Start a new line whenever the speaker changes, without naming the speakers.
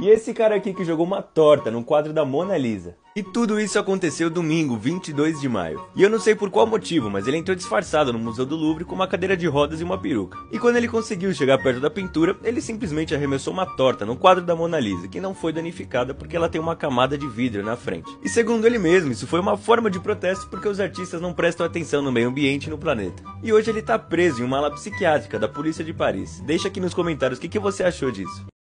E esse cara aqui que jogou uma torta no quadro da Mona Lisa. E tudo isso aconteceu domingo, 22 de maio. E eu não sei por qual motivo, mas ele entrou disfarçado no Museu do Louvre com uma cadeira de rodas e uma peruca. E quando ele conseguiu chegar perto da pintura, ele simplesmente arremessou uma torta no quadro da Mona Lisa, que não foi danificada porque ela tem uma camada de vidro na frente. E segundo ele mesmo, isso foi uma forma de protesto porque os artistas não prestam atenção no meio ambiente e no planeta. E hoje ele tá preso em uma ala psiquiátrica da polícia de Paris. Deixa aqui nos comentários o que, que você achou disso.